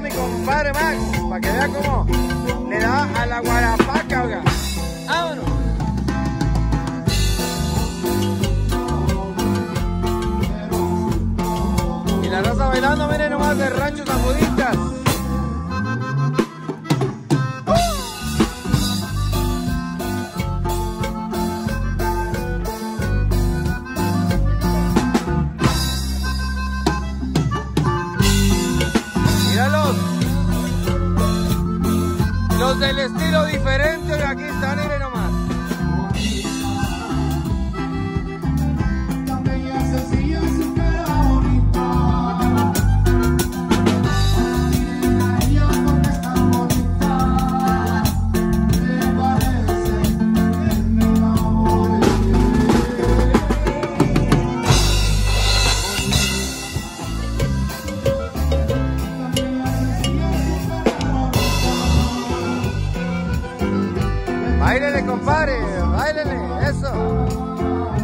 mi compadre Max, para que vea cómo le da a la guarapaca, oiga. ¡Vámonos! Y la raza bailando, miren nomás, de ranchos Budistas. Del estilo diferente, de aquí están, miren nomás. Báilele, compadre, báilele, eso.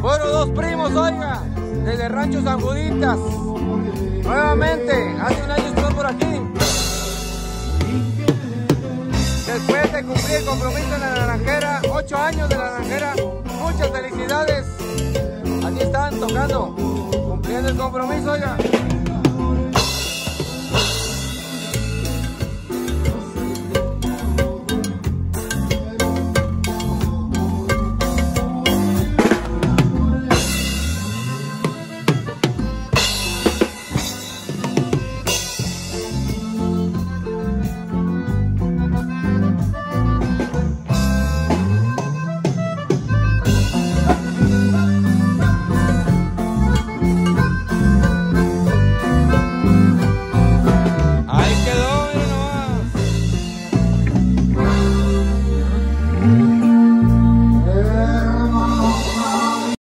Fueron dos primos, oiga, desde Rancho San Juditas. Nuevamente, hace un año estuve por aquí. Después de cumplir el compromiso en la naranjera, ocho años de la naranjera, muchas felicidades. Aquí están tocando, cumpliendo el compromiso, oiga.